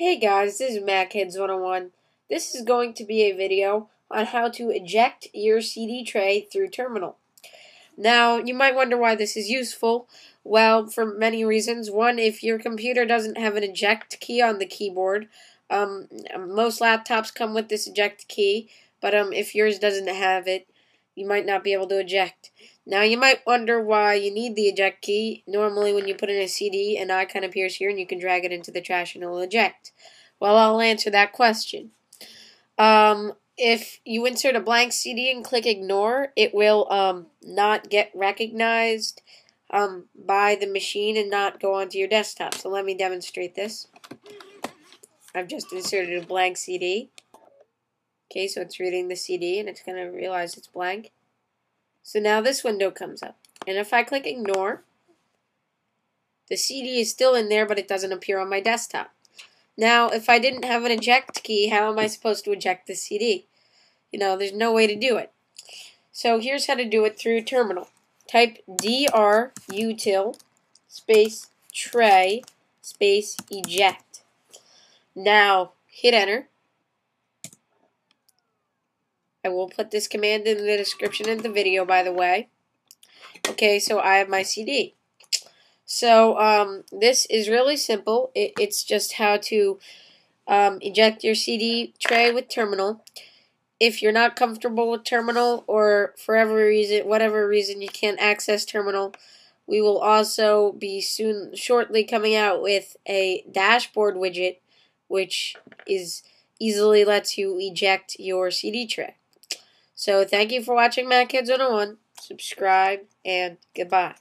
Hey guys, this is macheads101. This is going to be a video on how to eject your CD tray through terminal. Now, you might wonder why this is useful. Well, for many reasons. One, if your computer doesn't have an eject key on the keyboard, um, most laptops come with this eject key, but um, if yours doesn't have it, you might not be able to eject. Now, you might wonder why you need the eject key. Normally, when you put in a CD, an icon appears here and you can drag it into the trash and it'll eject. Well, I'll answer that question. Um, if you insert a blank CD and click ignore, it will um, not get recognized um, by the machine and not go onto your desktop. So let me demonstrate this. I've just inserted a blank CD. Okay, so it's reading the CD and it's going to realize it's blank. So now this window comes up. And if I click ignore, the CD is still in there, but it doesn't appear on my desktop. Now, if I didn't have an eject key, how am I supposed to eject the CD? You know, there's no way to do it. So here's how to do it through terminal. Type drutil space tray space eject. Now, hit enter. I will put this command in the description of the video, by the way. Okay, so I have my CD. So um, this is really simple. It, it's just how to um, eject your CD tray with terminal. If you're not comfortable with terminal or for whatever reason, whatever reason you can't access terminal, we will also be soon shortly coming out with a dashboard widget which is easily lets you eject your CD tray. So thank you for watching macheads101. Subscribe and goodbye.